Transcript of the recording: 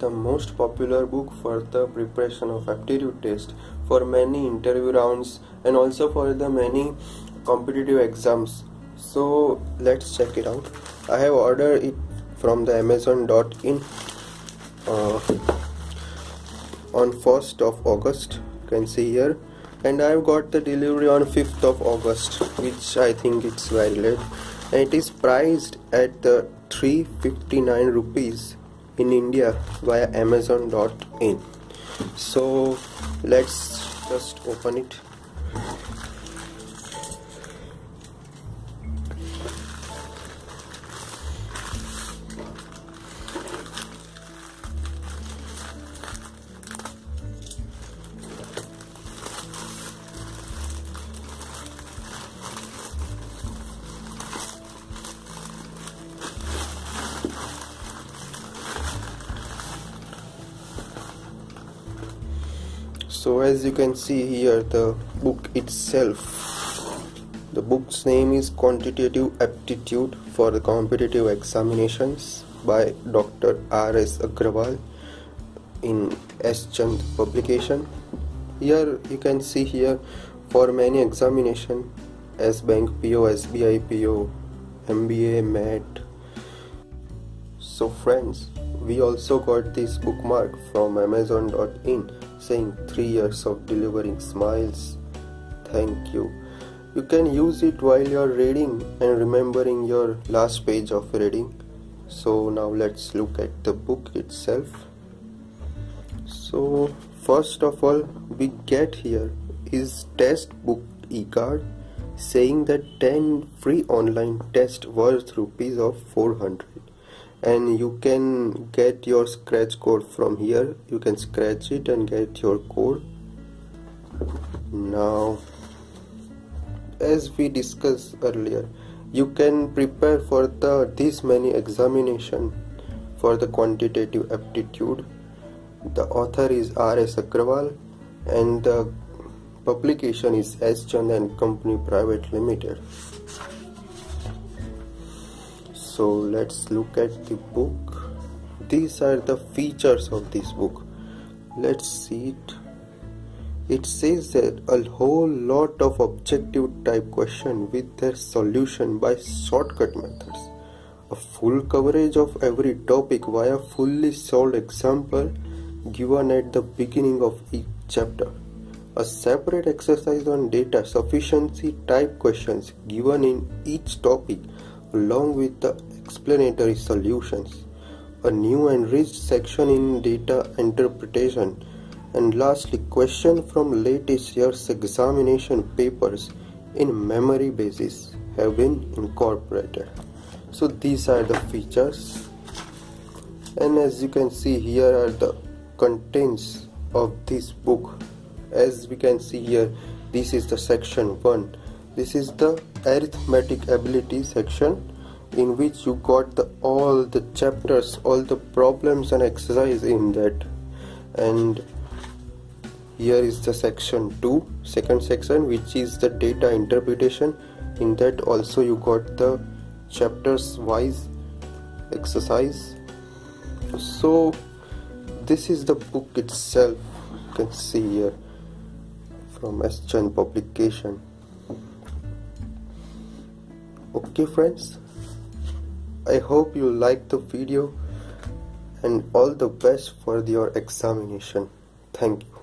the most popular book for the preparation of aptitude test for many interview rounds and also for the many competitive exams. So let's check it out. I have ordered it from the amazon.in uh, on 1st of august. You can see here. And i've got the delivery on 5th of august which i think it's very late and it is priced at the 359 rupees in India via amazon.in so let's just open it so as you can see here the book itself the book's name is quantitative aptitude for the competitive examinations by dr rs aggarwal in s chand publication. Here you can see here for many examination s bank po sbi po mba mat so friends we also got this bookmark from amazon.in saying 3 years of delivering smiles. Thank you. You can use it while you're reading and remembering your last page of reading. So now let's look at the book itself. So first of all we get here is Testbook e-card saying that 10 free online test worth rupees of 400 and you can get your scratch code from here you can scratch it and get your code now as we discussed earlier you can prepare for the this many examination for the quantitative aptitude the author is R.S. Aggarwal and the publication is S. Chand and Company Private Limited so let's look at the book. These are the features of this book. Let's see it. It says that a whole lot of objective type question with their solution by shortcut methods. A full coverage of every topic via fully solved example given at the beginning of each chapter. A separate exercise on data sufficiency type questions given in each topic along with the explanatory solutions, a new enriched section in data interpretation, and lastly question from latest year's examination papers in memory basis have been incorporated. So these are the features. And as you can see here are the contents of this book. As we can see here this is the section 1 this is the arithmetic ability section in which you got the all the chapters all the problems and exercise in that. And here is the section 2 second section which is the data interpretation. In that also you got the chapters wise exercise. So this is the book itself. You can see here from S. Chand publication. Okay friends I hope you like the video and all the best for your examination. Thank you.